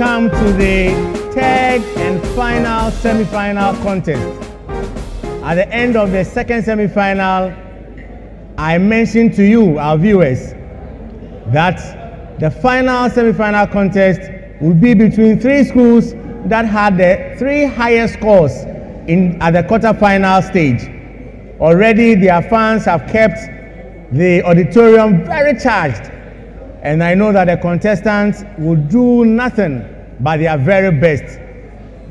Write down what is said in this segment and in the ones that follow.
come to the third and final semi-final contest. At the end of the second semi-final, I mentioned to you, our viewers, that the final semi-final contest will be between three schools that had the three highest scores in at the quarter-final stage. Already, their fans have kept the auditorium very charged, and I know that the contestants will do nothing but their very best.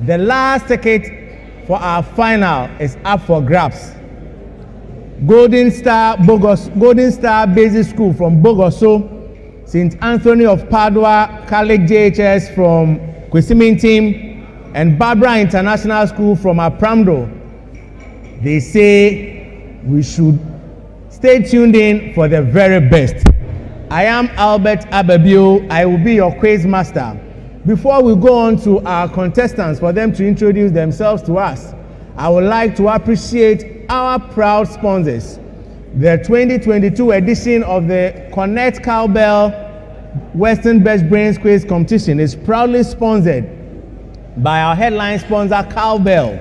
The last ticket for our final is up for grabs. Golden Star Bogos, Golden Star Basic School from Bogoso, St. Anthony of Padua Catholic JHS from Kwesimintsim, and Barbara International School from Apremdo. They say we should stay tuned in for the very best. I am Albert Ababio. I will be your quiz master. Before we go on to our contestants for them to introduce themselves to us, I would like to appreciate our proud sponsors. The 2022 edition of the Connect Cowbell Western Best Brains Quiz Competition is proudly sponsored by our headline sponsor, Cowbell.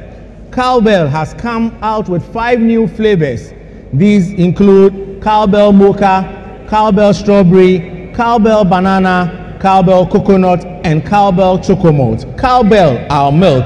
Cowbell has come out with five new flavors. These include Cowbell Mocha, Cowbell Strawberry, Cowbell Banana, Cowbell Coconut, and Cowbell Chocomalt. Cowbell, our milk.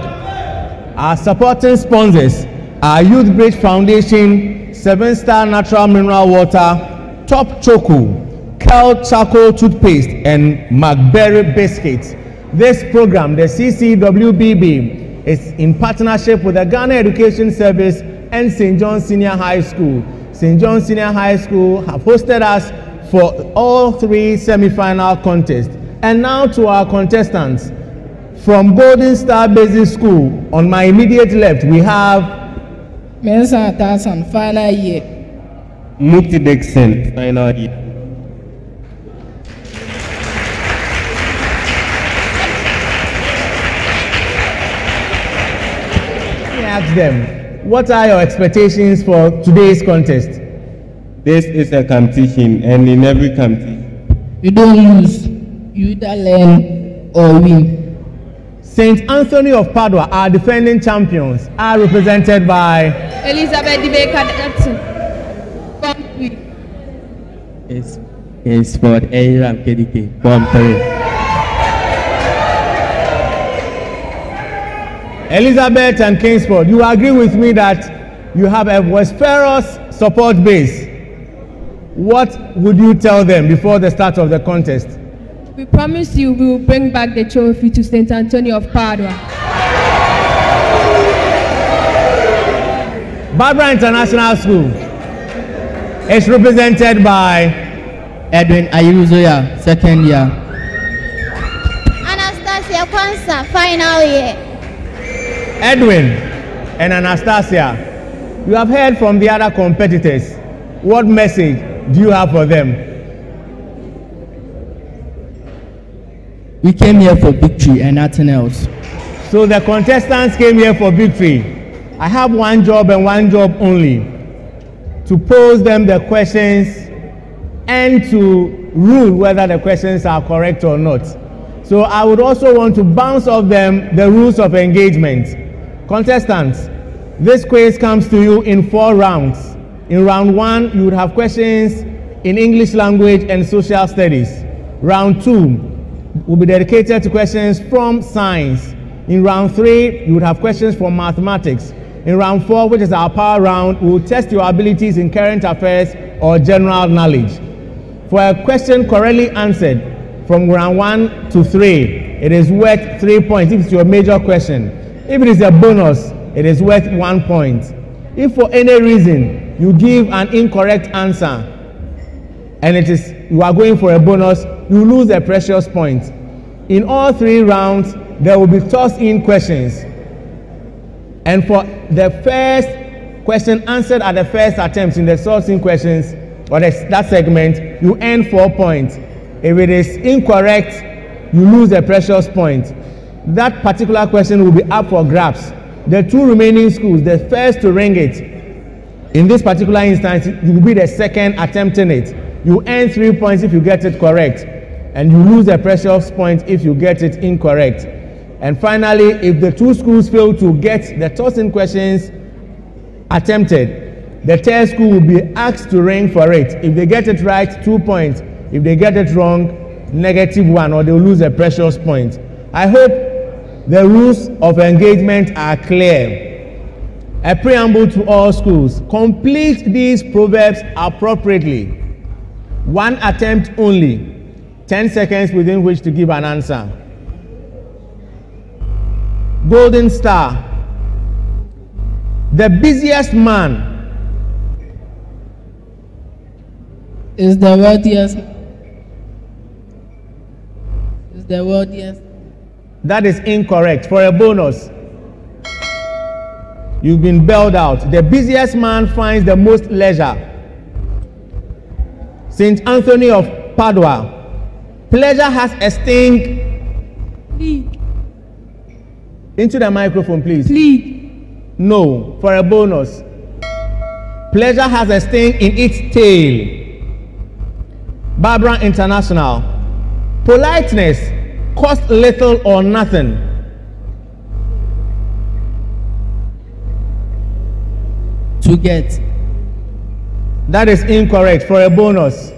Our supporting sponsors are Youth Bridge Foundation, Seven Star Natural Mineral Water, Top Choco, Cal Charcoal Toothpaste, and McBerry Biscuits. This program, the CCWBB, is in partnership with the Ghana Education Service and St. John Senior High School. St. John Senior High School have hosted us for all three semi-final contests. And now to our contestants. From Golden Star Basic School, on my immediate left, we have Mensa Tassan, final year. Mukti Dixon, final year. Let me ask them, what are your expectations for today's contest? This is a competition, and in every competition, You don't lose. You either learn or win. St. Anthony of Padua, our defending champions, are represented by Elizabeth Dibeka Jackson. Form three. is is for Aram KDK, Form 3. Elizabeth and Kingsford. You agree with me that you have a Westferos support base. What would you tell them before the start of the contest? We promise you we will bring back the trophy to St. Antonio of Padua. Barbara International School is represented by Edwin Ayuzoya, second year. Anastasia Kwanzaa, final year. Edwin and Anastasia. You have heard from the other competitors. What message do you have for them? We came here for victory and nothing else. So the contestants came here for victory. I have one job and one job only to pose them the questions and to rule whether the questions are correct or not. So I would also want to bounce off them the rules of engagement. Contestants, this quiz comes to you in four rounds. In round one, you would have questions in English language and social studies. Round two will be dedicated to questions from science. In round three, you would have questions from mathematics. In round four, which is our power round, we will test your abilities in current affairs or general knowledge. For a question correctly answered from round one to three, it is worth three points if it's your major question. If it is a bonus, it is worth one point. If for any reason you give an incorrect answer and it is you are going for a bonus, you lose a precious point. In all three rounds, there will be tossed in questions. And for the first question answered at the first attempt in the sourcing questions or the, that segment, you earn four points. If it is incorrect, you lose a precious point. That particular question will be up for grabs. The two remaining schools, the first to ring it, in this particular instance, you will be the second attempting it. You earn three points if you get it correct. and you lose a precious point if you get it incorrect. And finally, if the two schools fail to get the tossing questions attempted, the third school will be asked to ring for it. If they get it right, two points. If they get it wrong, negative one, or they'll lose a precious point. I hope the rules of engagement are clear. A preamble to all schools. Complete these proverbs appropriately. One attempt only. 10 seconds within which to give an answer. Golden Star. The busiest man Is the wealthiest. Is the wealthiest. That is incorrect. For a bonus, you've been bailed out. The busiest man finds the most leisure. St. Anthony of Padua. Pleasure has a sting. Please. Into the microphone, please. Please. No. For a bonus, pleasure has a sting in its tail. Barbara International. Politeness costs little or nothing. To get. That is incorrect for a bonus.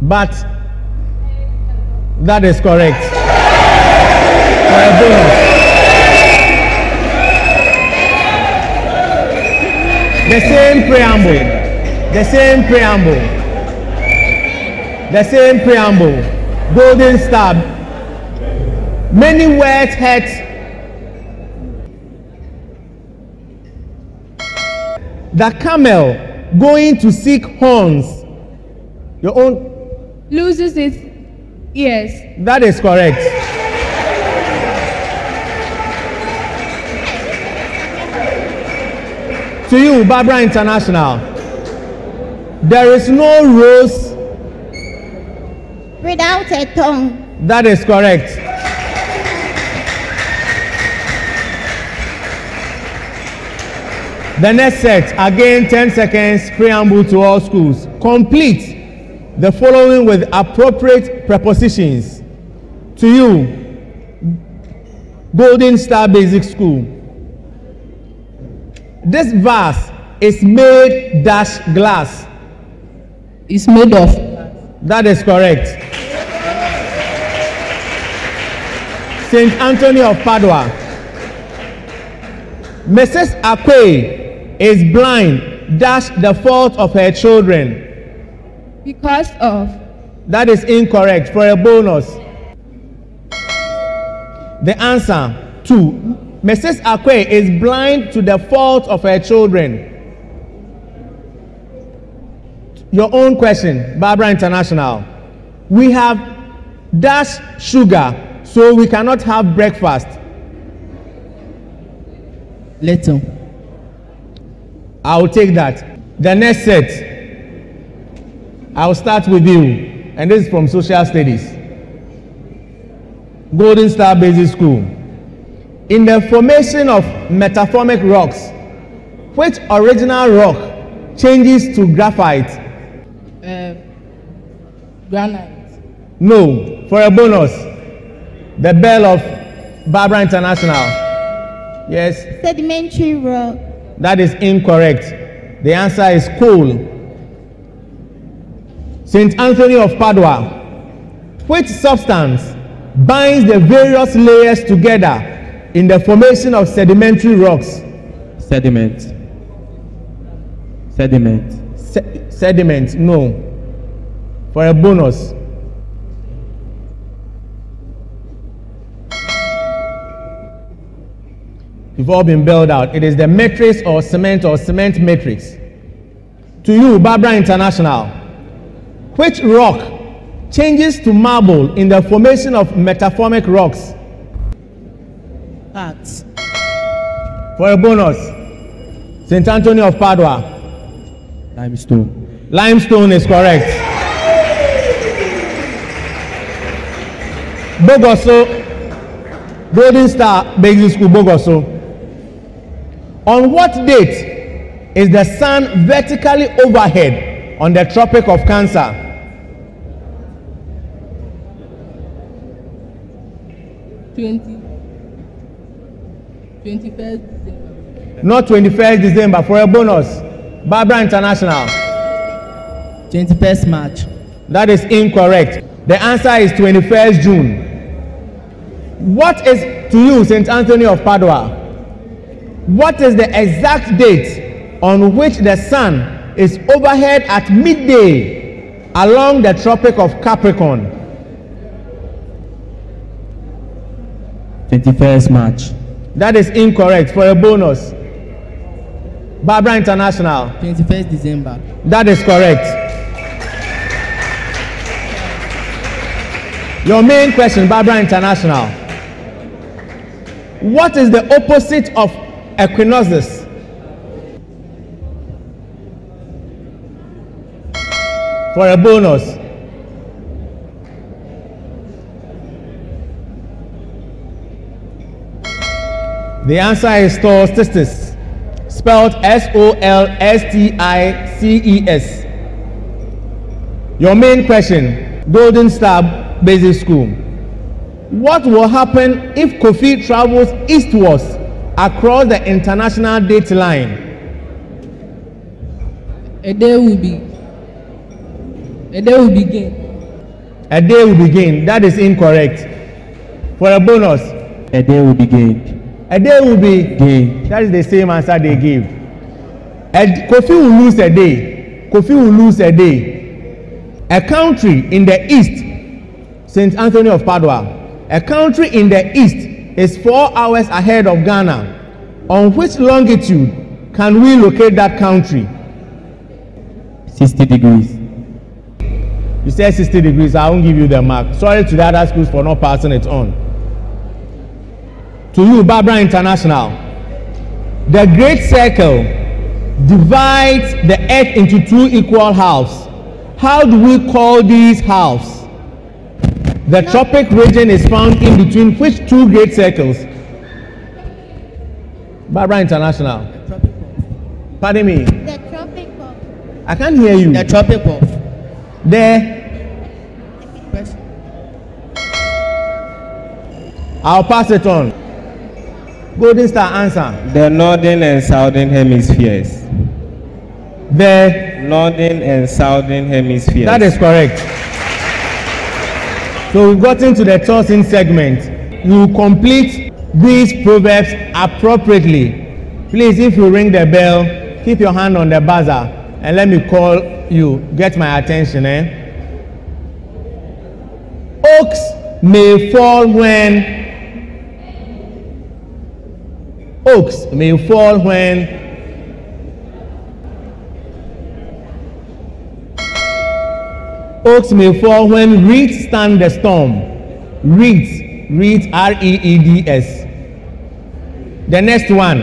But that is correct. For a bonus. The same preamble. The same preamble. The same preamble. Golden star. Many words hurt the camel going to seek horns. Your own, Loses its ears. that is correct. to you, Barbara International, there is no rose. Without a tongue. That is correct. The next set, again 10 seconds, preamble to all schools. Complete the following with appropriate prepositions. To you, Golden Star Basic School. This vase is made dash glass. Is made of. That is correct. St. Anthony of Padua. Mrs. Akwe is blind, that's the fault of her children. Because of. That is incorrect for a bonus. The answer two. Mrs. Akwe is blind to the fault of her children. Your own question, Barbara International. We have dash sugar, so we cannot have breakfast. Little. I will take that. The next set, I will start with you, and this is from Social Studies. Golden Star Basic School. In the formation of metamorphic rocks, which original rock changes to graphite? Uh, granite. No. For a bonus, the bell of Barbara International. Yes, Sedimentary rock. That is incorrect. The answer is coal. St. Anthony of Padua. Which substance binds the various layers together in the formation of sedimentary rocks? sediment, sediment, Se- sediment, no. For a bonus. You've all been bailed out. It is the matrix or cement or cement matrix. To you, Barbara International, which rock changes to marble in the formation of metamorphic rocks? Parts. For a bonus, St. Anthony of Padua. limestone, Limestone is correct. Bogoso, Golden Star Basic School, Bogoso. On what date is the sun vertically overhead on the Tropic of Cancer? Twenty. Twenty-first December. Not 21st December for a bonus. Barbara International. 21st March. That is incorrect. The answer is 21st June. What is to you St. Anthony of Padua? What is the exact date on which the sun is overhead at midday along the Tropic of Capricorn? 21st March. That is incorrect for a bonus. Barbara International. 21st December. That is correct. Your main question, Barbara International. What is the opposite of equinoxes? For a bonus. The answer is solstice, spelled S O L S T I C E S. Your main question, Golden Star Basic School. What will happen if Kofi travels eastwards across the international date line? A day will be. A day will begin. A day will begin. That is incorrect. For a bonus, A day will be gained. a day will be Gained. That is the same answer they give. A, Kofi will lose a day. Kofi will lose a day. A country in the east, St. Anthony of Padua, a country in the east is four hours ahead of Ghana. On which longitude can we locate that country? 60 degrees. You said 60 degrees, I won't give you the mark. Sorry to the other schools for not passing it on. To you, Barbara International, the great circle divides the earth into two equal halves. How do we call these halves? The tropic region is found in between which two great circles? Barbara International. Pardon me, The Tropic of I can't hear you. The Tropic of. There. I'll pass it on. Golden Star answer. The northern and southern hemispheres. The Northern and southern hemispheres. that is correct. So we've gotten to the tossing segment. You complete these proverbs appropriately. Please, if you ring the bell, keep your hand on the buzzer and let me call you. Get my attention, eh? Oaks may fall when oaks may fall when oaks may fall when reeds stand the storm. Reeds reeds r-e-e-d-s the next one.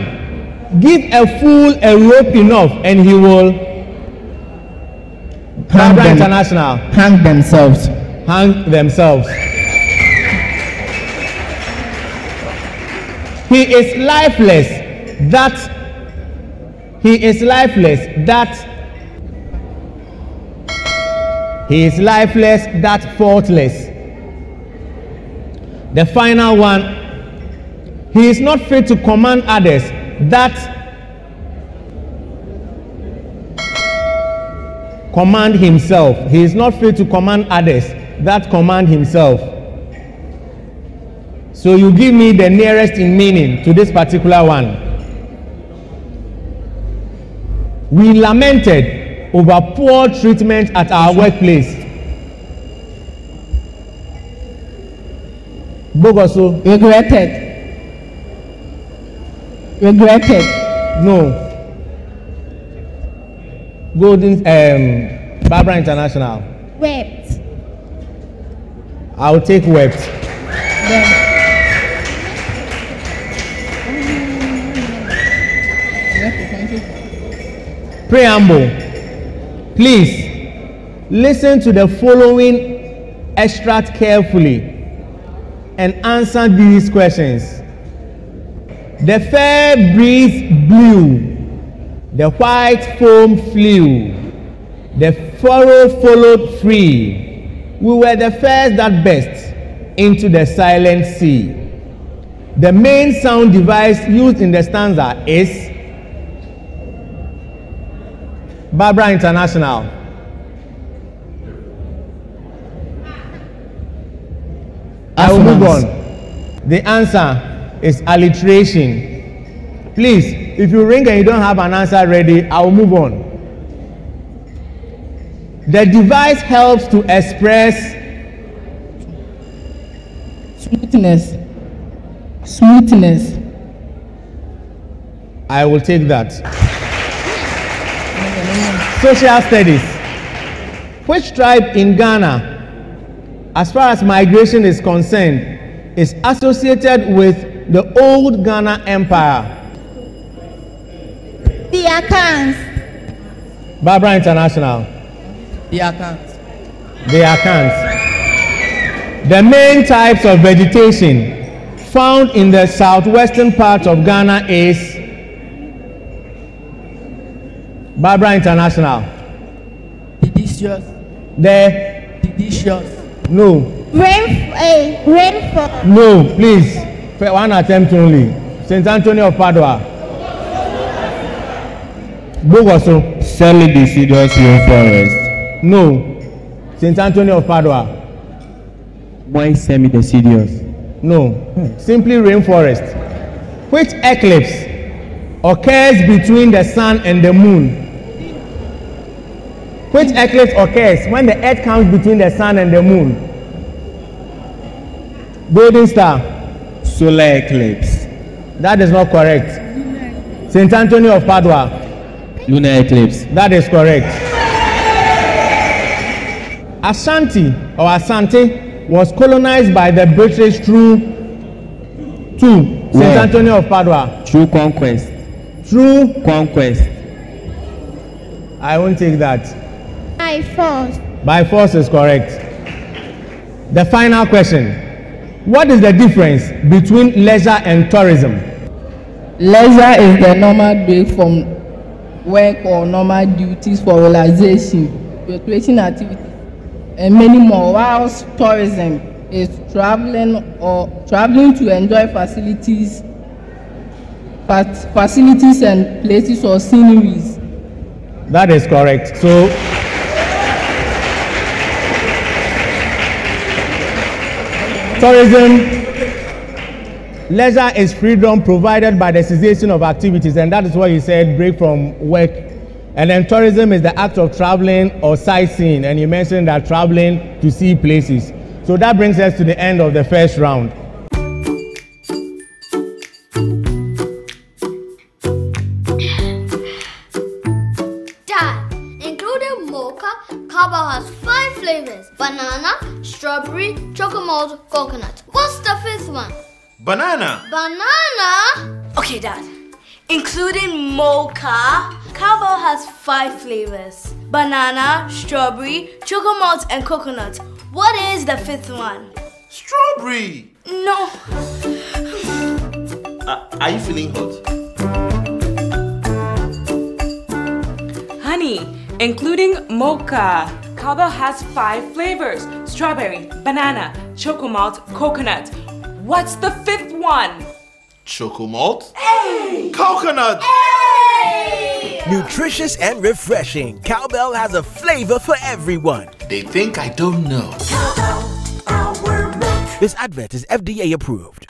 Give a fool a rope enough and he will Hang them- international. Hang themselves. hang themselves. He is lifeless. That he is lifeless. That he is lifeless that faultless. The final one he is not fit to command others that command himself. He is not fit to command others that command himself. So you give me the nearest in meaning to this particular one. We lamented over poor treatment at our workplace. Bogoso, Regretted. Regretted. no. Golden, um, Barbara International. wept. I'll take wept. Then. Okay, thank you. Preamble. Please listen to the following extract carefully and answer these questions. The fair breeze blew, the white foam flew, The furrow followed free. We were the first that burst into the silent sea. The main sound device used in the stanza is Barbara International. I will move on. The answer is alliteration. Please, if you ring and you don't have an answer ready, I will move on. The device helps to express Smoothness. Smoothness. I will take that. Social studies. Which tribe in Ghana, as far as migration is concerned, is associated with the old Ghana Empire? The Akans. Barbara International. The account. The Akans. The main types of vegetation found in the southwestern part of Ghana is Barbara International. Delicious. The Delicious. no, Rain, eh, rainfall. no, please. For One attempt only. St. Anthony of Padua. Bogoso. Semi-deciduous rainforest. No. St. Anthony of Padua. Moist semi-deciduous. No. Simply rainforest. Which eclipse occurs between the sun and the moon? Which eclipse occurs when the earth comes between the sun and the moon? Golden star. Solar eclipse. That is not correct. St. Anthony of Padua. Lunar eclipse. That is correct. Ashanti or Asante was colonized by the British through two St. Anthony of Padua. True conquest. Through Conquest. I won't take that. By force. By force is correct. The final question. What is the difference between leisure and tourism? Leisure is the normal break from work or normal duties for relaxation, recreation activities, and many more. Whilst tourism is traveling or traveling to enjoy facilities, fac- facilities and places or sceneries. That is correct. So, tourism, leisure is freedom provided by the cessation of activities, and that is what you said break from work. And then tourism is the act of traveling or sightseeing, and you mentioned that traveling to see places. So that brings us to the end of the first round. Strawberry, chocomalt, coconut. What's the fifth one? Banana. Banana? Okay, Dad. Including mocha, Cowbell has five flavors banana, strawberry, chocomalt, and coconut. What is the fifth one? Strawberry. No. Uh, are you feeling hot? Honey, including mocha. Cowbell has five flavors strawberry, banana, chocomalt, coconut. What's the fifth one? Chocomalt. Coconut. Nutritious and refreshing, Cowbell has a flavor for everyone. They think I don't know. This advert is FDA approved.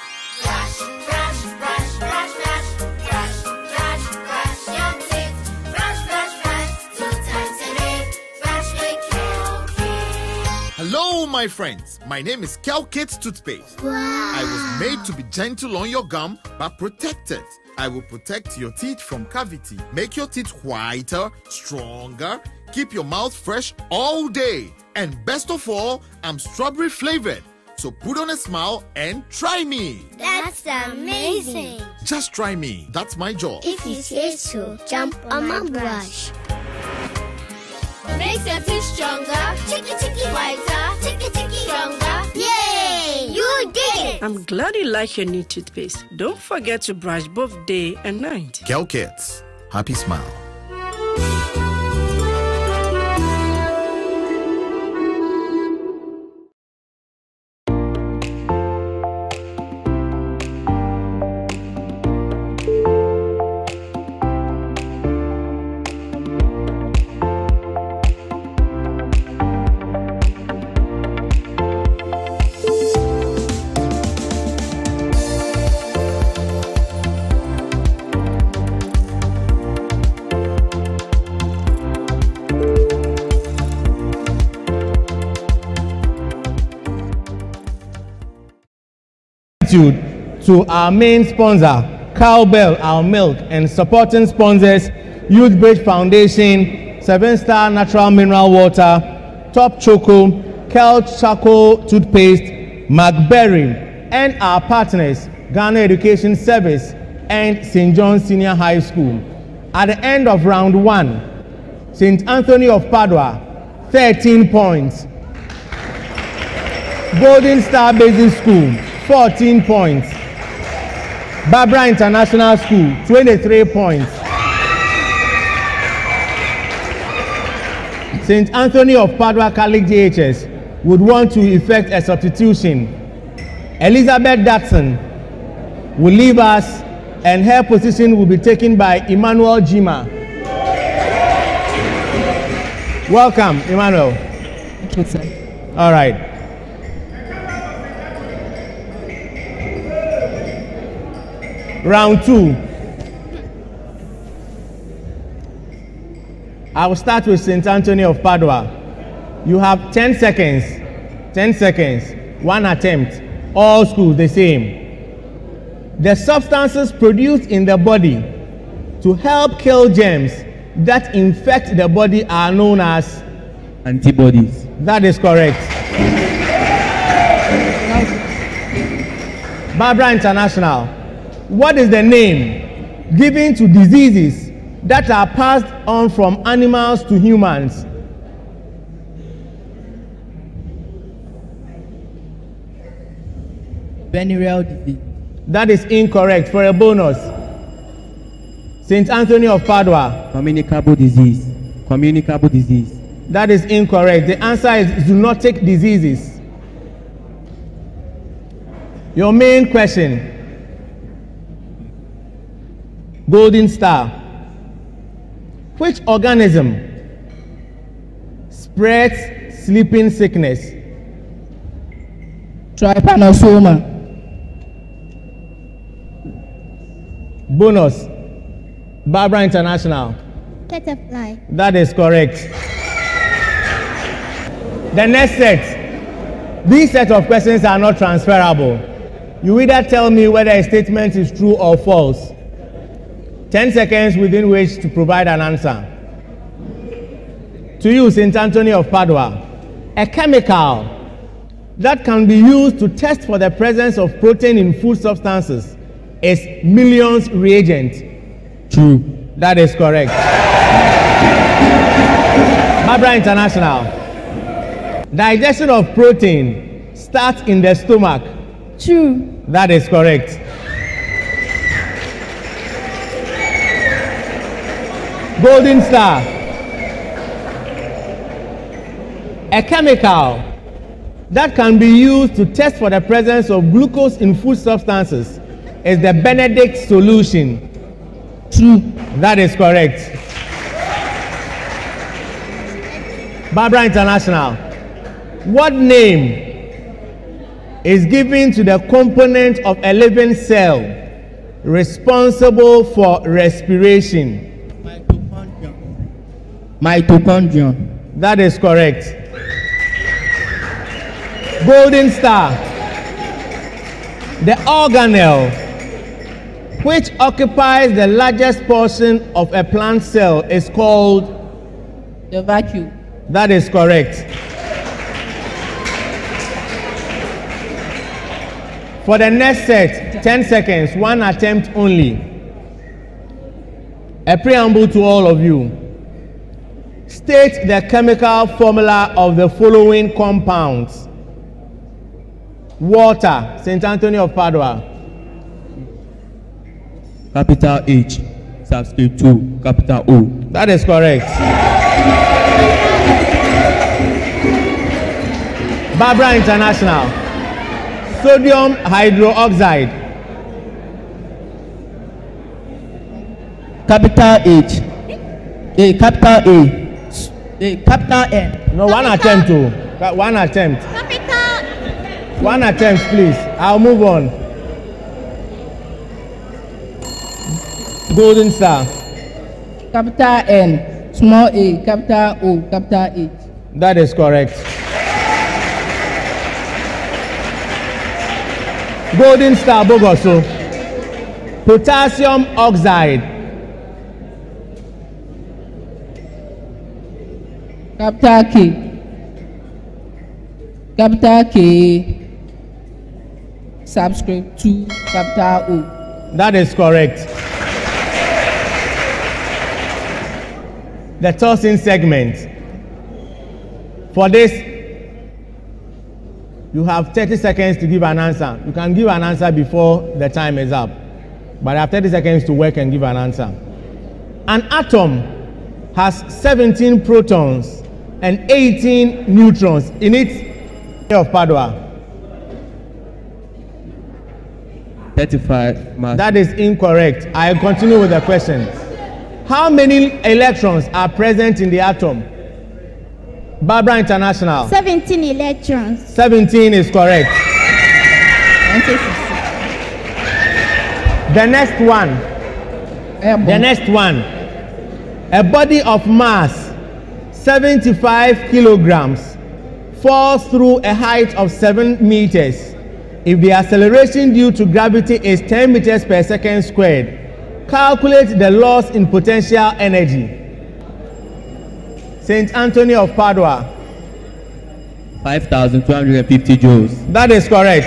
Hello, my friends. My name is Kids Toothpaste. I was made to be gentle on your gum but protected. I will protect your teeth from cavity, make your teeth whiter, stronger, keep your mouth fresh all day. And best of all, I'm strawberry flavored. So put on a smile and try me. That's amazing. Just try me. That's my job. If you say so, jump on my brush. Makes your teeth stronger, chicky chicky whiter, chicky chicky stronger. Yay! You did it! I'm glad you like your new toothpaste. Don't forget to brush both day and night. Kel Kids. Happy smile. Gratitude to our main sponsor, Cowbell, our milk, and supporting sponsors, Youth Bridge Foundation, Seven Star Natural Mineral Water, Top Choco, Kel Charcoal Toothpaste, McBerry, and our partners, Ghana Education Service and St. John Senior High School. At the end of round one, St. Anthony of Padua, 13 points. Golden Star Basic School, 14 points. Barbara International School, 23 points. St. Anthony of Padua Catholic JHS would want to effect a substitution. Elizabeth Datson will leave us and her position will be taken by Emmanuel Jima. Welcome, Emmanuel. Thank you, sir. All right. Round two. I will start with St. Anthony of Padua. You have 10 seconds. 10 seconds. One attempt. All schools the same. The substances produced in the body to help kill germs that infect the body are known as Antibodies. That is correct. Barbara International. What is the name given to diseases that are passed on from animals to humans? Venereal disease. That is incorrect for a bonus. St. Anthony of Padua. Communicable disease. Communicable disease. That is incorrect. The answer is zoonotic diseases. Your main question Golden Star. Which organism spreads sleeping sickness? Trypanosoma. Bonus. Barbara International. Butterfly. That is correct. The next set. These set of questions are not transferable. You either tell me whether a statement is true or false. 10 seconds within which to provide an answer. To you, St. Anthony of Padua, a chemical that can be used to test for the presence of protein in food substances is Millon's reagent. True. That is correct. Barbara International. Digestion of protein starts in the stomach. True. That is correct. Golden Star. A chemical that can be used to test for the presence of glucose in food substances is the Benedict solution. True. That is correct. Barbara International. What name is given to the component of a living cell responsible for respiration? Mitochondrion. That is correct. Golden Star. The organelle which occupies the largest portion of a plant cell is called The vacuole. That is correct. For the next set, 10 seconds, one attempt only. A preamble to all of you. State the chemical formula of the following compounds water, St. Anthony of Padua. Capital H. Subscript 2. Capital O. That is correct. Barbara International. Sodium hydroxide. Capital H. A capital A. A capital N. No, one attempt to. One attempt. Capital. One attempt, please. I'll move on. Golden Star. Capital N. Small a. Capital O. Capital H. That is correct. Golden Star Bogoso. Potassium oxide. Capital K. Capital K. Subscript to capital O. That is correct. The tossing segment. For this, you have 30 seconds to give an answer. You can give an answer before the time is up, but you have 30 seconds to work and give an answer. An atom has 17 protons and 18 neutrons in it of Padua. 35 mass. That is incorrect. I continue with the question. How many electrons are present in the atom? Barbara International. 17 electrons. 17 is correct. The next one. The next one. A body of mass 75 kilograms falls through a height of 7 meters. If the acceleration due to gravity is 10 meters per second squared, calculate the loss in potential energy. St. Anthony of Padua. 5,250 joules. That is correct.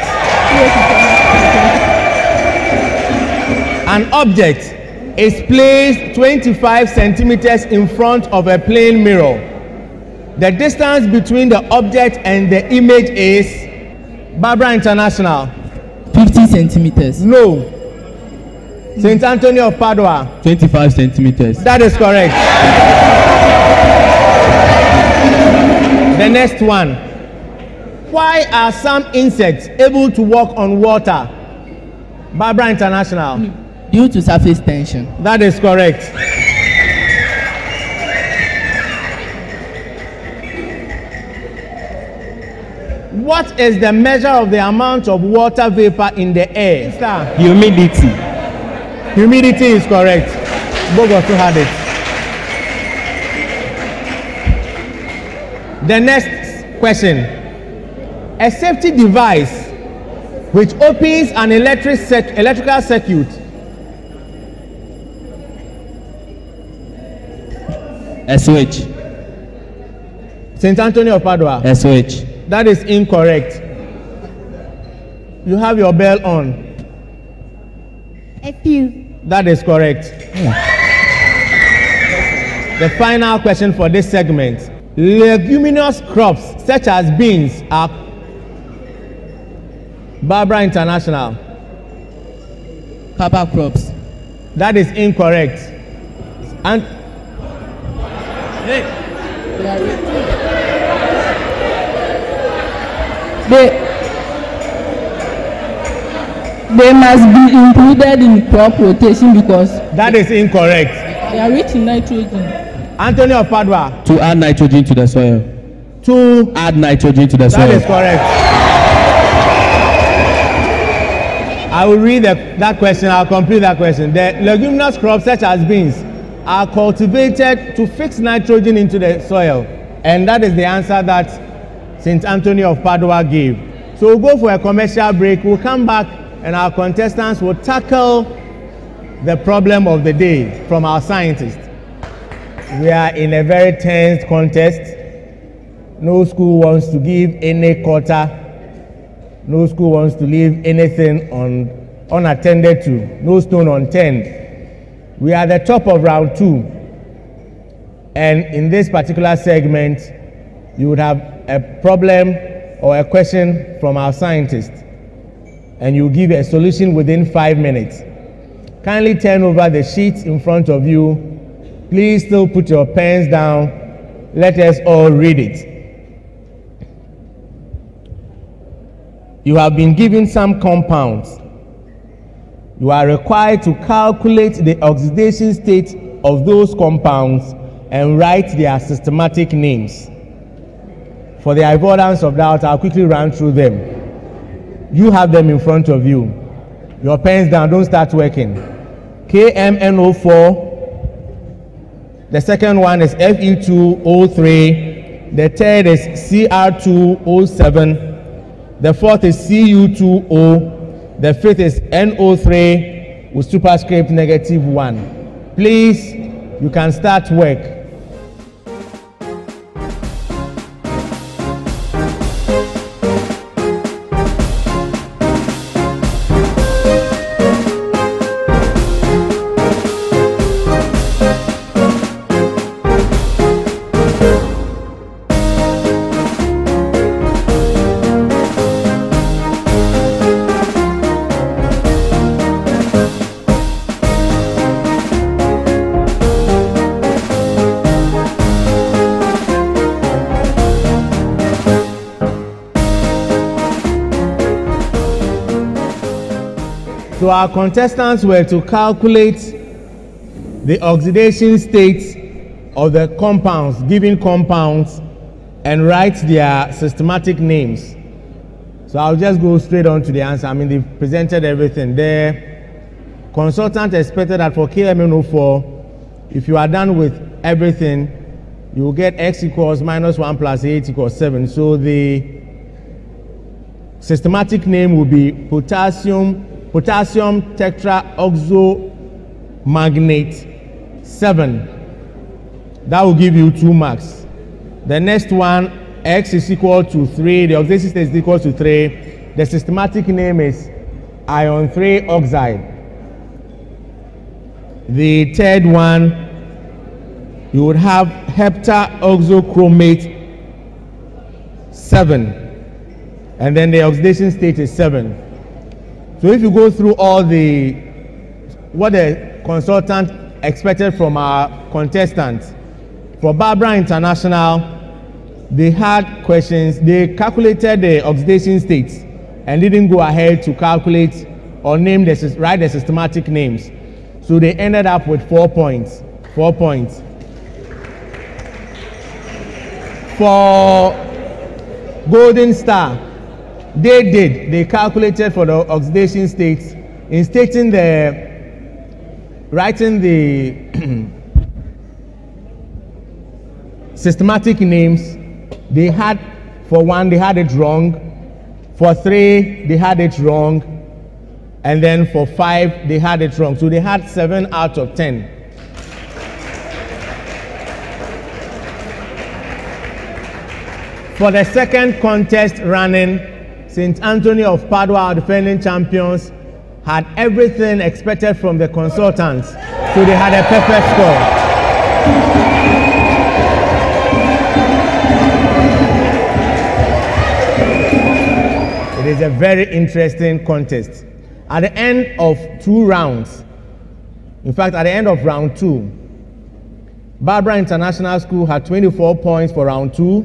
An object is placed 25 centimeters in front of a plane mirror. The distance between the object and the image is Barbara International. 50 centimeters. No. St. Anthony of Padua. 25 centimeters. That is correct. The next one. Why are some insects able to walk on water? Barbara International. Due to surface tension. That is correct. What is the measure of the amount of water vapor in the air? Sir? Humidity. Humidity is correct. You had it. The next question. A safety device which opens an electric cir- electrical circuit SOH. St. Anthony of Padua. SOH. That is incorrect. You have your bell on. A few. That is correct. Hmm. The final question for this segment. Leguminous crops such as beans are Barbara International. Cover crops. That is incorrect. And They, they must be included in crop rotation because that is incorrect. they are rich in nitrogen. Anthony of Padua. To add nitrogen to the soil. To add nitrogen to the soil. That is correct. I will read the, that question. I'll complete that question. The leguminous crops such as beans are cultivated to fix nitrogen into the soil. And that is the answer that St. Anthony of Padua gave. So we'll go for a commercial break. We'll come back and our contestants will tackle the problem of the day from our scientists. We are in a very tense contest. No school wants to give any quarter. No school wants to leave anything un, unattended to. No stone unturned. We are at the top of round two. And in this particular segment, you would have a problem or a question from our scientist. And you give a solution within five minutes. Kindly turn over the sheets in front of you. Please still put your pens down. Let us all read it. You have been given some compounds. You are required to calculate the oxidation state of those compounds and write their systematic names. For the avoidance of doubt, I'll quickly run through them. You have them in front of you. Your pens down, don't start working. KMNO4. The second one is Fe2O3. The third is CR2O7. The fourth is Cu2O. The fifth is NO3 with superscript negative 1. Please, you can start work. So our contestants were to calculate the oxidation state of the compounds, given compounds, and write their systematic names. So I'll just go straight on to the answer. I mean, they've presented everything. The consultant expected that for KMNO4, if you are done with everything, you will get x equals minus 1 plus 8 equals 7. So the systematic name will be potassium potassium tetraoxomanganate 7. That will give you 2 marks. The next one, X is equal to 3, the oxidation state is equal to 3. The systematic name is iron 3 oxide. The third one, you would have heptaoxochromate 7. And then the oxidation state is 7. So if you go through all the what the consultant expected from our contestants, for Barbara International, they had questions. They calculated the oxidation states and didn't go ahead to calculate or name the write the systematic names. So they ended up with four points. Four points. For Golden Star, they did, they calculated for the oxidation states in stating the, writing the systematic names, they had, for one, they had it wrong. For three, they had it wrong. And then for five, they had it wrong. So they had seven out of ten. For the second contest running, St. Anthony of Padua, our defending champions, had everything expected from the consultants, so they had a perfect score. It is a very interesting contest. At the end of two rounds, in fact, at the end of round two, Barbara International School had 24 points for round two,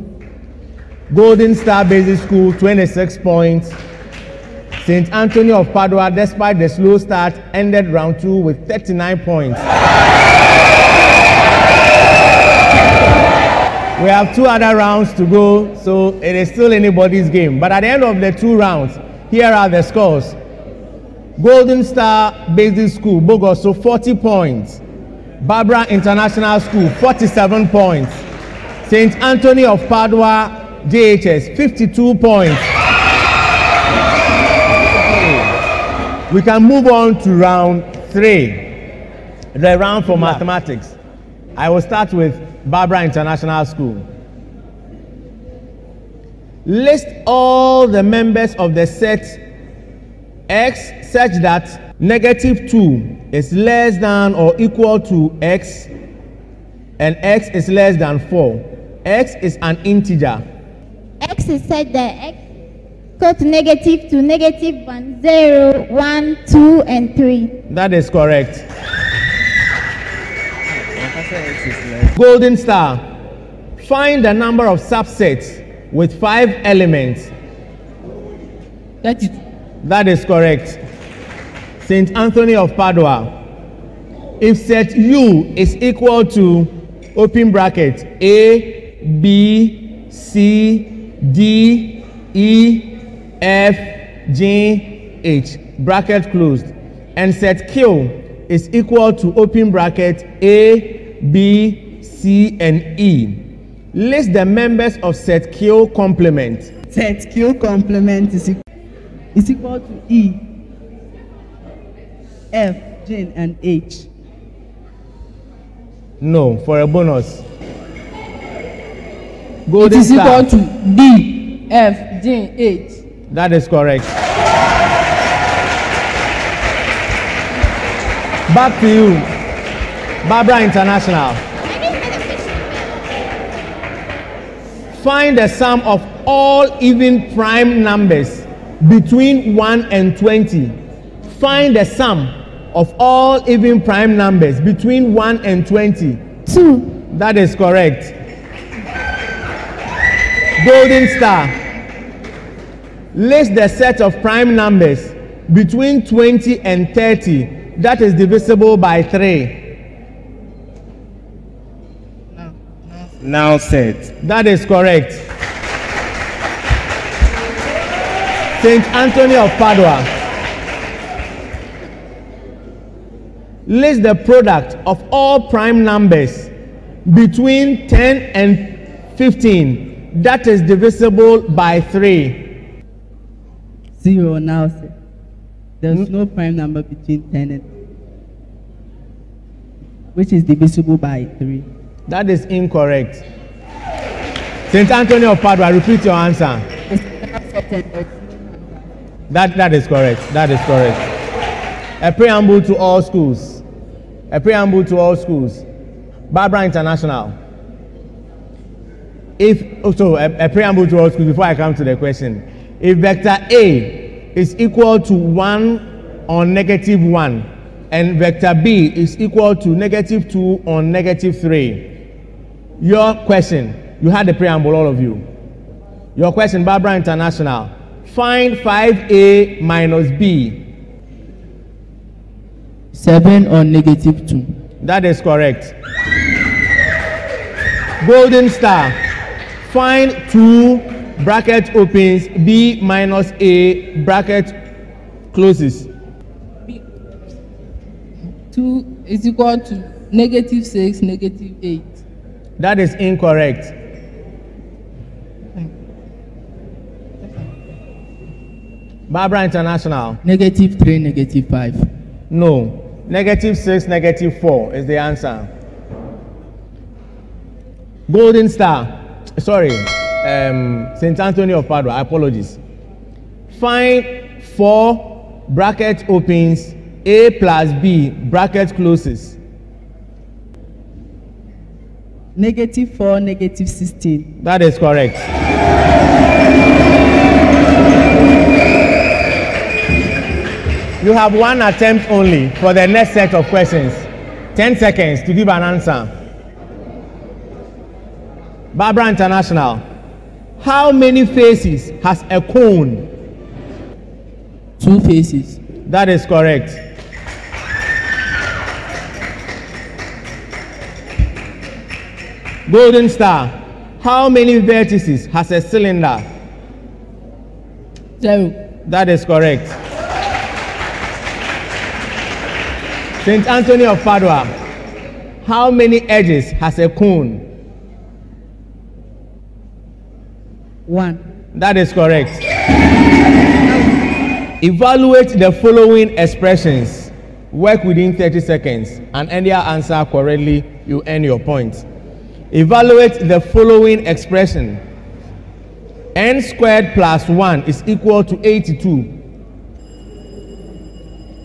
Golden Star Basic School, 26 points. St. Anthony of Padua, despite the slow start, ended round two with 39 points. We have two other rounds to go, so it is still anybody's game. But at the end of the two rounds, here are the scores. Golden Star Basic School, Bogoso, 40 points. Barbara International School, 47 points. St. Anthony of Padua, JHS 52 points. We can move on to round three, the round for mathematics. I will start with Barbara International School. List all the members of the set X such that negative 2 is less than or equal to X and X is less than 4. X is an integer x is set that x equal to negative 2, negative 1, 0, 1, 2, and 3. That is correct. Golden star. Find the number of subsets with five elements. That is, that is correct. St. Anthony of Padua. If set U is equal to open bracket A, B, C, D, E, F, G, H, bracket closed. And set Q is equal to open bracket A, B, C, and E. List the members of set Q complement. Set Q complement is, is equal to E. F, G, and H. No, for a bonus. It Golden is star. equal to D, F, G, H. That is correct. Back to you. Barbara International. Find the sum of all even prime numbers between 1 and 20. Find the sum of all even prime numbers between 1 and 20. 2. That is correct. Golden star. List the set of prime numbers between 20 and 30 that is divisible by 3. Now set. That is correct. Saint Anthony of Padua. List the product of all prime numbers between 10 and 15 that is divisible by 3. Zero now set. There's no prime number between 10 and which is divisible by 3. That is incorrect. Saint Anthony of Padua, repeat your answer. That, that is correct. That is correct. A preamble to all schools. A preamble to all schools. Barbara International. If also a, a preamble to all schools before I come to the question. If vector A is equal to 1 on negative 1 and vector B is equal to negative 2 on negative 3. Your question, you had the preamble, all of you. Your question, Barbara International. Find 5A minus B. 7 on negative 2. That is correct. Golden star. Find 2 bracket opens B minus A bracket closes. 2 is equal to negative 6, negative 8. That is incorrect. Barbara International. Negative 3, negative 5. No. Negative 6, negative 4 is the answer. Golden Star. Sorry. Um, St. Anthony of Padua. Apologies. Find 4 bracket opens A plus B bracket closes. Negative 4, negative 16. That is correct. You have one attempt only for the next set of questions. 10 seconds to give an answer. Barbara International. How many faces has a cone? Two faces. That is correct. Golden star. How many vertices has a cylinder? Zero. That is correct. St. Anthony of Padua. How many edges has a cone? One. That is correct. Evaluate the following expressions. Work within 30 seconds and any answer correctly, you earn your points. Evaluate the following expression. n squared plus 1 is equal to 82.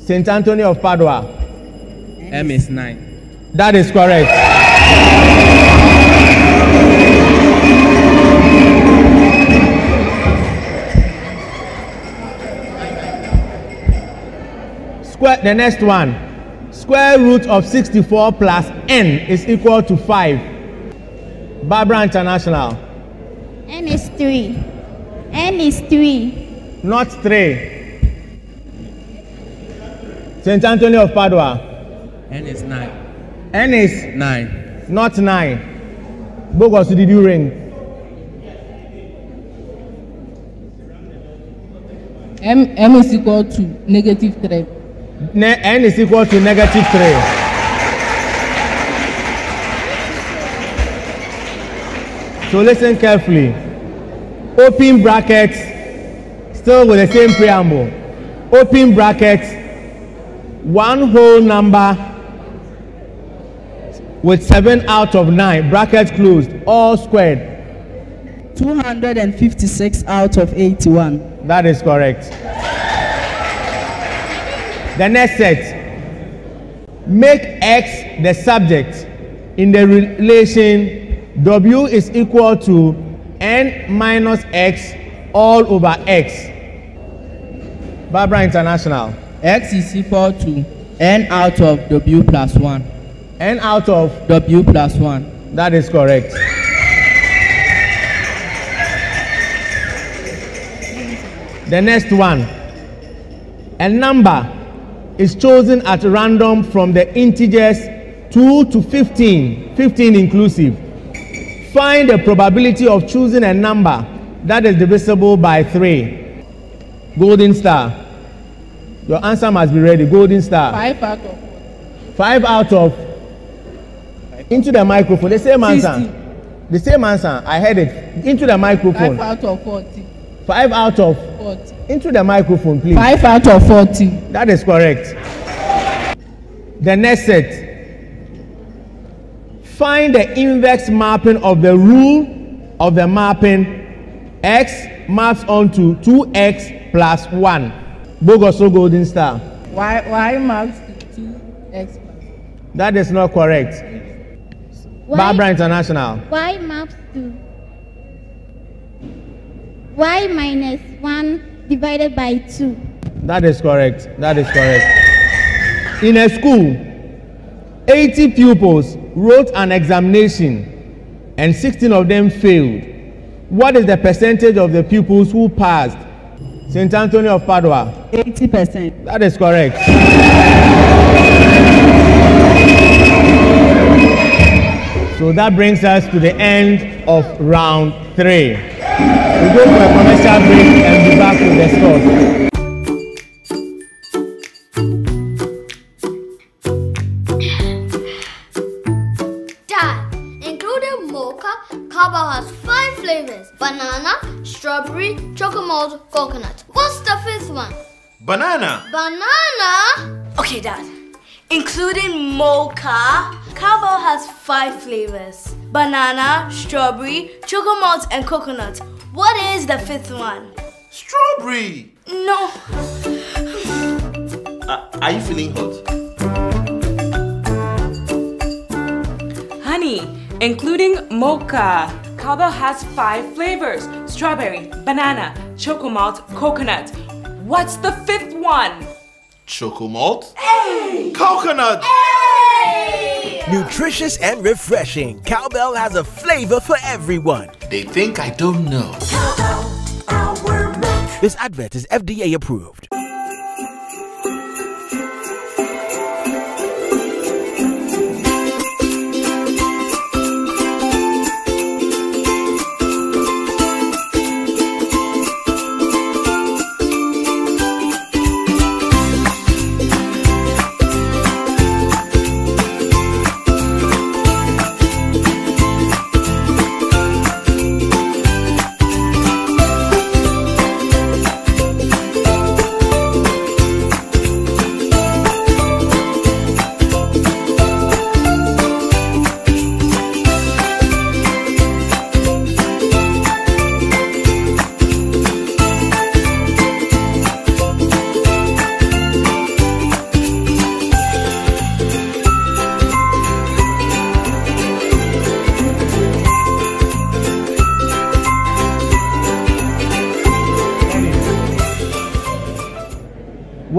St. Anthony of Padua. M is 9. That is correct. Square, the next one. Square root of 64 plus n is equal to 5. Barbara International. N is 3. N is 3. Not 3. St. Anthony of Padua. N is 9. N is 9. not 9. Bogus, did you ring? M, M is equal to negative 3. Ne- n is equal to negative 3. So listen carefully. Open brackets, still with the same preamble. Open brackets, one whole number with 7 out of 9, bracket closed, all squared. 256 out of 81. That is correct. The next set. Make X the subject in the relation W is equal to N minus X all over X. Barbara International. X is equal to N out of W plus 1. N out of W plus 1. That is correct. The next one. A number is chosen at random from the integers 2 to 15, 15 inclusive. Find the probability of choosing a number that is divisible by 3. Golden star. Your answer must be ready. Golden star. 5 out of 5 out of. Into the microphone. The same answer. The same answer. I heard it. Into the microphone. 5 out of 40. 5 out of. 40. Into the microphone, please. 5 out of 40. That is correct. The next set. Find the inverse mapping of the rule of the mapping x maps onto 2x plus 1. Bogoso Golden Star. Y, y maps to 2x plus That is not correct. Y- Barbara International. Y maps to y minus 1 divided by 2. That is correct. That is correct. In a school, 80 pupils wrote an examination and 16 of them failed. What is the percentage of the pupils who passed? St. Anthony of Padua. 80%. That is correct. So that brings us to the end of round three. We go for a commercial break and be back with the scores. Dad, including mocha, Cowbell has five flavors banana, strawberry, chocolate, coconut. What's the fifth one? Banana. Banana? Okay, Dad. Including mocha, Cowbell has five flavors banana, strawberry, chocolate malt, and coconut. What is the fifth one? Strawberry. No. Uh, are you feeling hot? Honey, including mocha. Cowbell has five flavors strawberry, banana, chocolate malt, coconut. What's the fifth one? Chocomalt. Coconut. Nutritious and refreshing. Cowbell has a flavor for everyone. They think I don't know. This advert is FDA approved.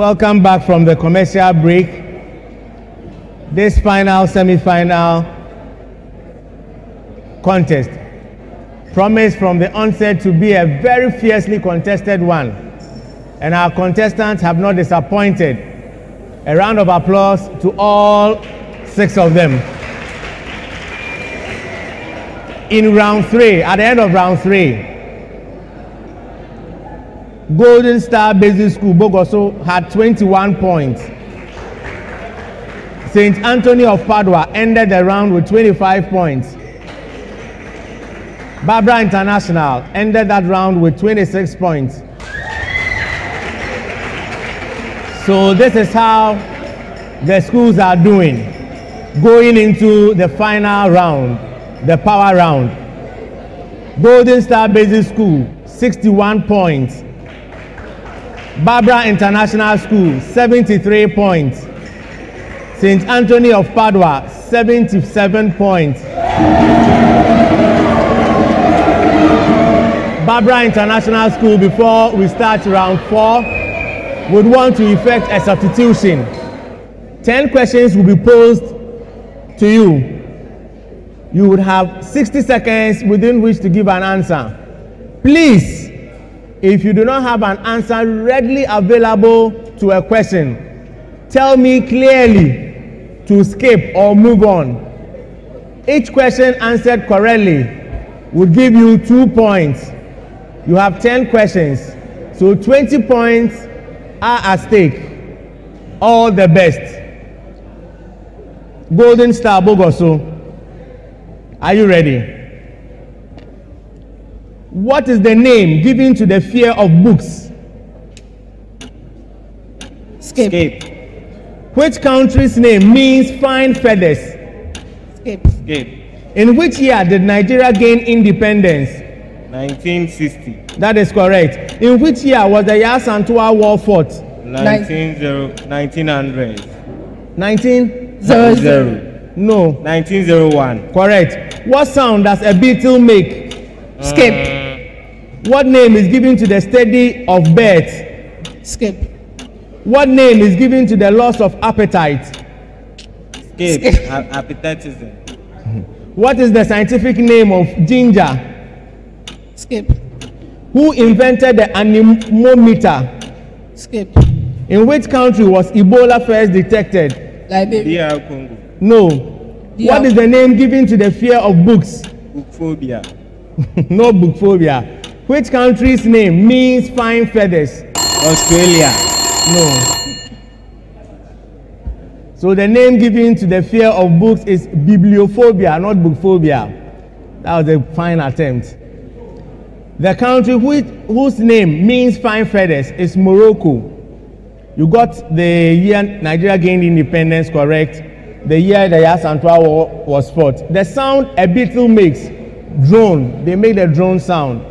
Welcome back from the commercial break. This final semi-final contest promised from the onset to be a very fiercely contested one. And our contestants have not disappointed. A round of applause to all six of them. In round three, at the end of round three, Golden Star Basic School Bogoso had 21 points. St. Anthony of Padua ended the round with 25 points. Barbara International ended that round with 26 points. So this is how the schools are doing going into the final round, the power round. Golden Star Basic School, 61 points. Barbara International School, 73 points. St. Anthony of Padua, 77 points. Barbara International School, before we start round four, would want to effect a substitution. 10 questions will be posed to you. You would have 60 seconds within which to give an answer. Please, if you do not have an answer readily available to a question, tell me clearly to skip or move on. Each question answered correctly would give you two points. You have 10 questions, so 20 points are at stake. All the best. Golden Star Bogoso. Are you ready? What is the name given to the fear of books? Skip. Skip. Which country's name means fine feathers? Skip. Skip. In which year did Nigeria gain independence? 1960. That is correct. In which year was the Yaa Asantewaa War fought? 19, 1900. 19? Zero, zero. No. 1901. Correct. What sound does a beetle make? Skip. What name is given to the study of birds? Skip. What name is given to the loss of appetite? Skip. Skip. Appetitism. What is the scientific name of ginger? Skip. Who invented the anemometer? Skip. In which country was Ebola first detected? Liberia. DR Congo. No. DR. What is the name given to the fear of books? Bookphobia. no book phobia. Which country's name means fine feathers? Australia. No. So the name given to the fear of books is bibliophobia, not bookphobia. That was a fine attempt. The country which, whose name means fine feathers is Morocco. You got the year Nigeria gained independence correct. The year the Yasantua War was fought. The sound a beetle makes, drone. They make the drone sound.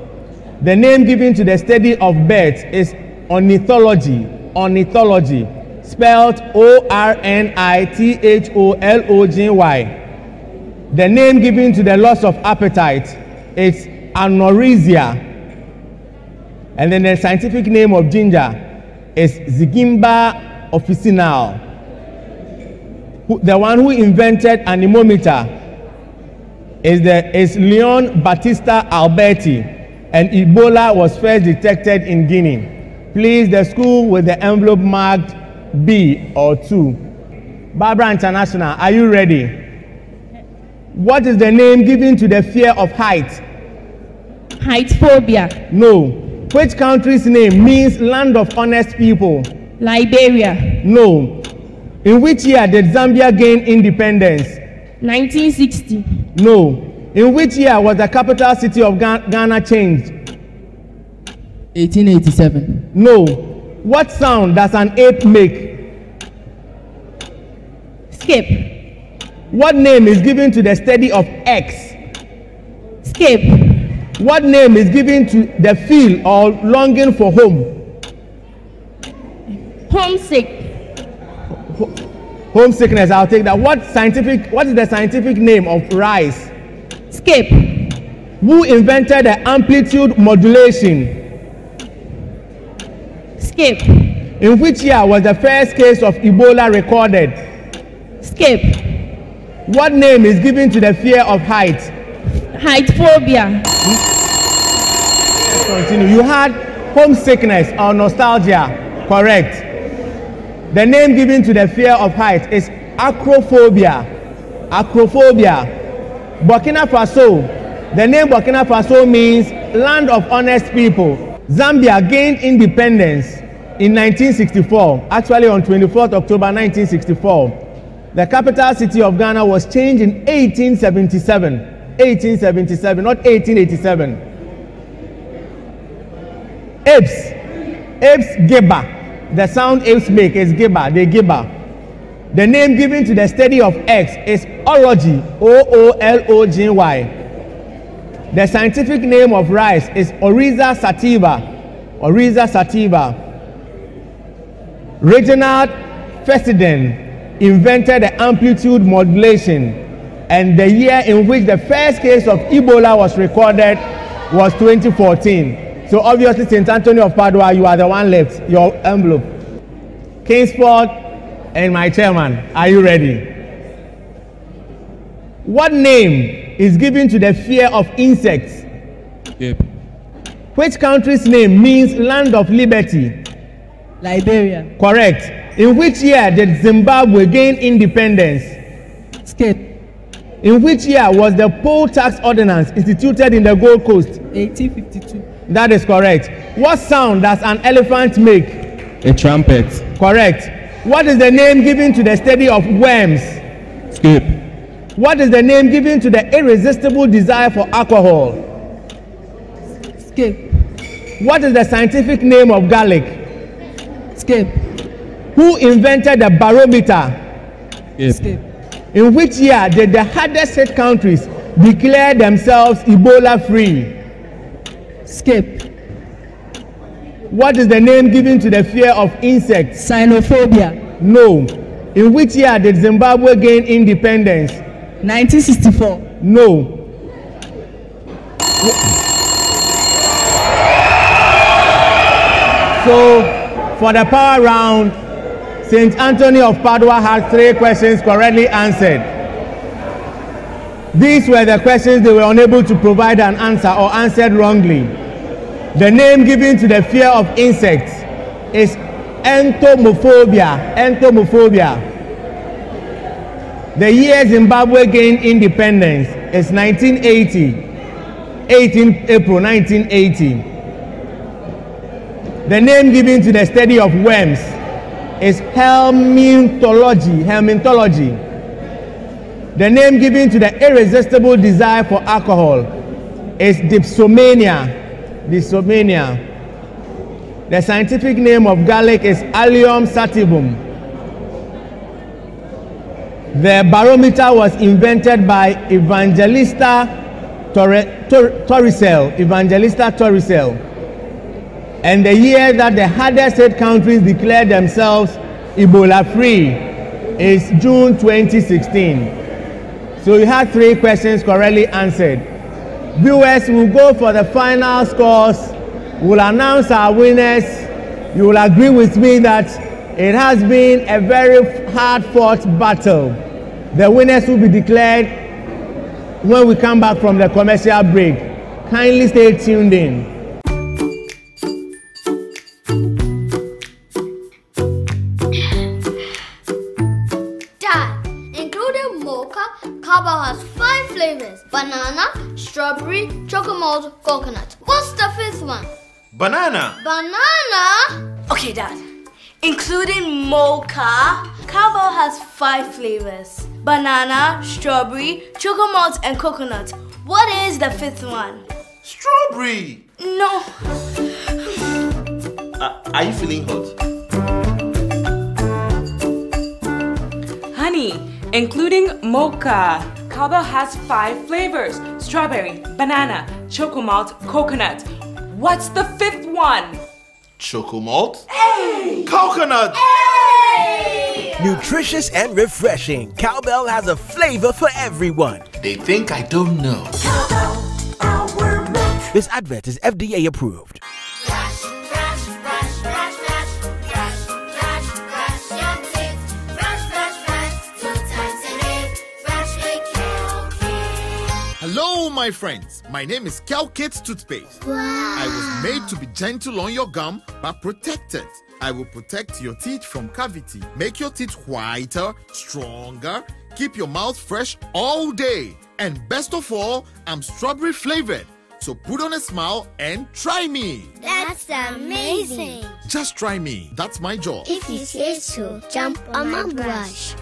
The name given to the study of birds is ornithology. Ornithology, spelled O-R-N-I-T-H-O-L-O-G-Y. The name given to the loss of appetite is anorexia. And then the scientific name of ginger is Zingiber officinale. The one who invented anemometer is, the, is Leon Battista Alberti, and Ebola was first detected in Guinea. Please, the school with the envelope marked B or 2. Barbara International, are you ready? What is the name given to the fear of height? Height phobia. No. Which country's name means land of honest people? Liberia. No. In which year did Zambia gain independence? 1960. No. In which year was the capital city of Ghana changed? 1887. No. What sound does an ape make? Skip. What name is given to the study of X? Skip. What name is given to the feel or longing for home? Homesick. Homesickness, I'll take that. What scientific what is the scientific name of rice? Skip. Who invented the amplitude modulation? Skip. In which year was the first case of Ebola recorded? Skip. What name is given to the fear of height? Height phobia. Let's continue. You had homesickness or nostalgia, correct? The name given to the fear of height is acrophobia. Acrophobia. Burkina Faso. The name Burkina Faso means land of honest people. Zambia gained independence in 1964, actually on 24th October 1964. The capital city of Ghana was changed in 1877. 1877, not 1887. Apes. Apes gibber. The sound apes make is gibber. They gibber. The name given to the study of X is oology, O-O-L-O-G-Y. The scientific name of rice is Oryza sativa, Oryza sativa. Reginald Fessenden invented the amplitude modulation, and the year in which the first case of Ebola was recorded was 2014. So obviously, St. Anthony of Padua, you are the one left, your envelope. Kingsport and my chairman, are you ready? What name is given to the fear of insects? Yep. Which country's name means land of liberty? Liberia. Correct. In which year did Zimbabwe gain independence? Skip. In which year was the poll tax ordinance instituted in the Gold Coast? 1852. That is correct. What sound does an elephant make? A trumpet. Correct. What is the name given to the study of worms? Skip. What is the name given to the irresistible desire for alcohol? Skip. What is the scientific name of garlic? Skip. Who invented the barometer? Skip. Skip. In which year did the hardest hit countries declare themselves Ebola free? Skip. What is the name given to the fear of insects? Xenophobia. No. In which year did Zimbabwe gain independence? 1964. No. So, for the power round, St. Anthony of Padua had three questions correctly answered. These were the questions they were unable to provide an answer or answered wrongly. The name given to the fear of insects is entomophobia. Entomophobia. The year Zimbabwe gained independence is 1980. 18 April 1980. The name given to the study of worms is helminthology. Helminthology. The name given to the irresistible desire for alcohol is dipsomania. Dipsomania. The scientific name of garlic is Allium sativum. The barometer was invented by Evangelista Torre, Tor, Torricelli. Evangelista Torricelli. And the year that the hardest hit countries declared themselves Ebola free is June 2016. So you had three questions correctly answered. Viewers will go for the final scores. We'll announce our winners. You will agree with me that it has been a very hard fought battle. The winners will be declared when we come back from the commercial break. Kindly stay tuned in. Strawberry, chocolate, coconut. What's the fifth one? Banana. Banana? Okay, Dad. Including mocha, Cowbell has five flavors banana, strawberry, chocolate malt, and coconut. What is the fifth one? Strawberry. No. Uh, are you feeling hot? Honey, including mocha. Cowbell has five flavors strawberry, banana, choco malt, coconut. What's the fifth one? Choco malt. Coconut. Nutritious and refreshing, Cowbell has a flavor for everyone. They think I don't know. This advert is FDA approved. My friends. My name is Kids Toothpaste. I was made to be gentle on your gum but protected. I will protect your teeth from cavity, make your teeth whiter, stronger, keep your mouth fresh all day. And best of all, I'm strawberry flavored. So put on a smile and try me. That's amazing. Just try me. That's my job. If you say so, jump on my brush.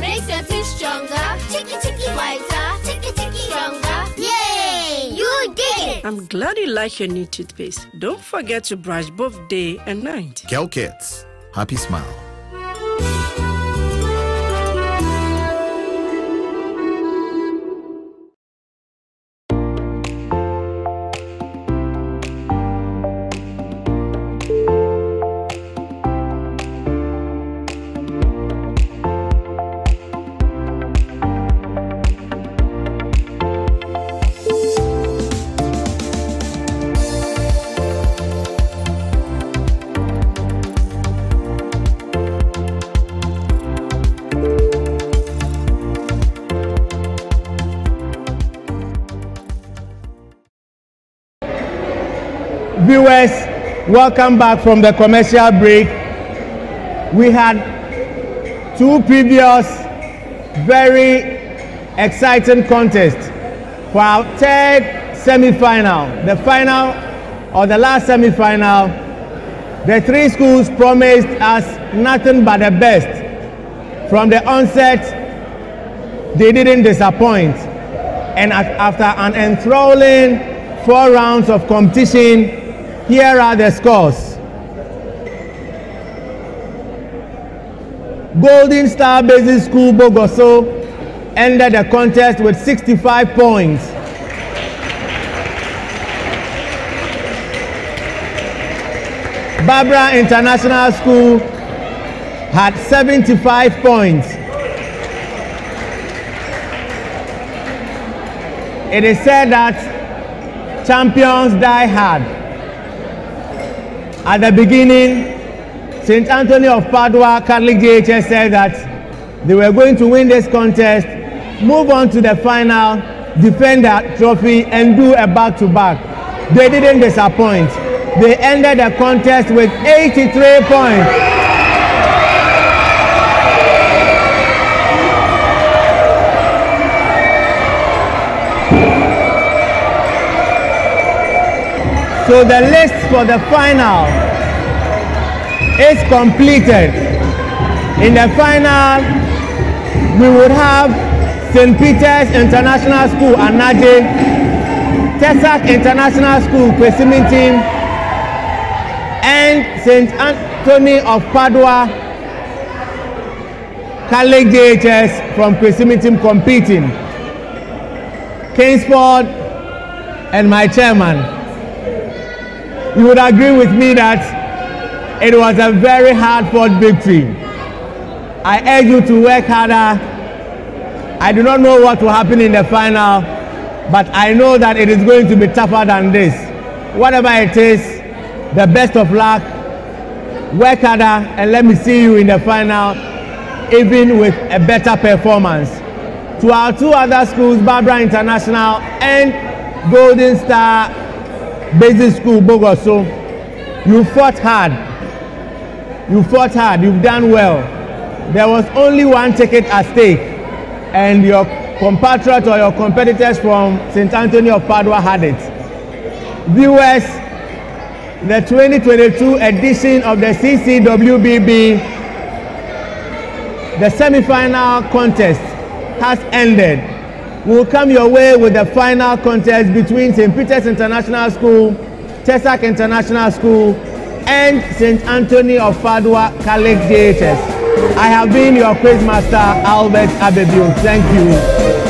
Makes your teeth stronger. Chicky chicky whiter. Chicky chicky stronger. Yay! You did it! I'm glad you like your new toothpaste. Don't forget to brush both day and night. Kel Kids. Happy smile. Welcome back from the commercial break. We had two previous very exciting contests for our third semi-final, the final or the last semi-final. The three schools promised us nothing but the best. From the onset, they didn't disappoint. And after an enthralling four rounds of competition, here are the scores. Golden Star Basic School Bogoso ended the contest with 65 points. Barbara International School had 75 points. It is said that champions die hard. At the beginning, St. Anthony of Padua Catholic JHS said that they were going to win this contest, move on to the final, defend that trophy, and do a back to back. They didn't disappoint. They ended the contest with 83 points. So the list for the final is completed. In the final, we would have St. Peter's International School, Anaji, Tesak International School, Kwesimintsim, and St. Anthony of Padua, Catholic JHS from Kwesimintsim competing. Kingsford and my chairman, you would agree with me that it was a very hard fought victory. I urge you to work harder. I do not know what will happen in the final, but I know that it is going to be tougher than this. Whatever it is, the best of luck. Work harder and let me see you in the final, even with a better performance. To our two other schools, Barbara International and Golden Star basic school Bogoso, you fought hard. You fought hard. You've done well. There was only one ticket at stake, and your compatriot or your competitors from St. Anthony of Padua had it. Viewers, the 2022 edition of the CCWBB, the semi-final contest has ended will come your way with the final contest between St. Peter's International School, Tesak International School, and St. Anthony of Padua Catholic JHS. I have been your quiz master, Albert Abebiu. Thank you.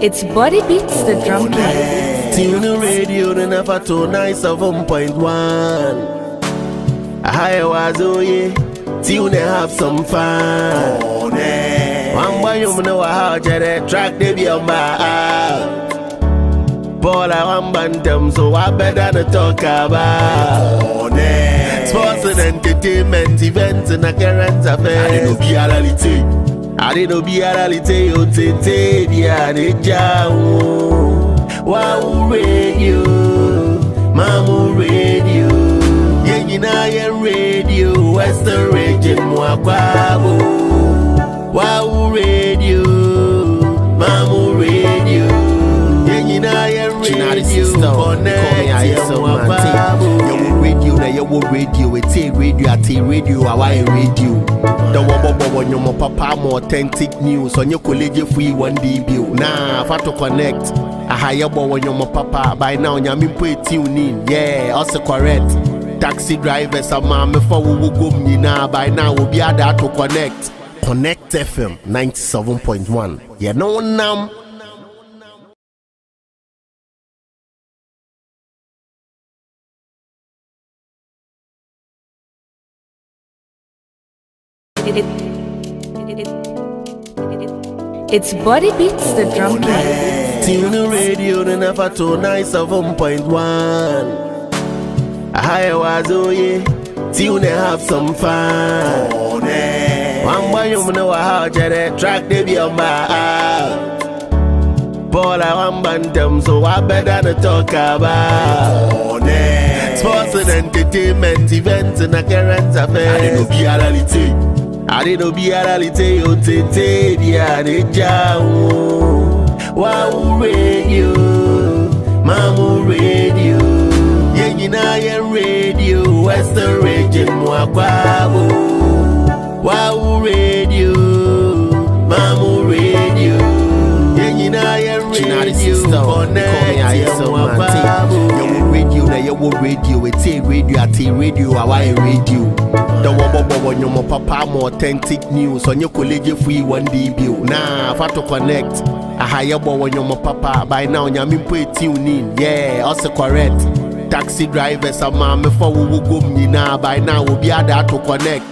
It's body beats the drum beat. Tune the radio, the never to 97.1. I was oh yeah. Tune and have some fun. Oh, One boy, you know how to track the be on my Ball I want bantam, so I better not talk about. Oh, Sports and entertainment events and a current affair. I didn't be adenobi aralite otete bi aneja wo wa wu redio ma mu redio yeyina ye redio western region mu akwabo wa wu redio ma mu. wo radio ete radio ate radio awa ye radio dɔwɔ bɔbɔbɔ nyɔmɔ papa mu authentic news. Ɔnye koleje fui wɔn di bi o naa fa to connect. Aha yɛ bɔ wɔ nyɔmɔ papa. By now nyame mpo eti ni yeah ɔsi correct. Taxi drivers ama amefo wowo gom nyinaa by now obi ada to connect. Connect fm ninety seven point one. Yɛ no nam. It's body beats the drum beat. Tune the radio no never to 97.1. I was oh yeah. Tune have some fun. One boy you know how to track the be on my Ball I want bantam, so I better not talk about. Sports and entertainment events and a current affairs. I didn't know be a reality. adedobia lalite otete bia neja wo wawu radio mamu radio yenyina ye radio western region mwakwabo wawu radio mamu radio yenyina ye radio kone aye mwakwabo wo radio ete radio ate radio awa ye radio dɔwɔ bɔbɔbɔ nyɔmɔ papa mu authentic news. Ɔnye college free one day bio na fa to connect. Aha yɛ bɔwɔ nyɔmɔ papa. By now nyame mpo eti nin yeah ɔsi correct. Taxi drivers ama amefɔ wowo gom nyinaa by now obi ada to connect.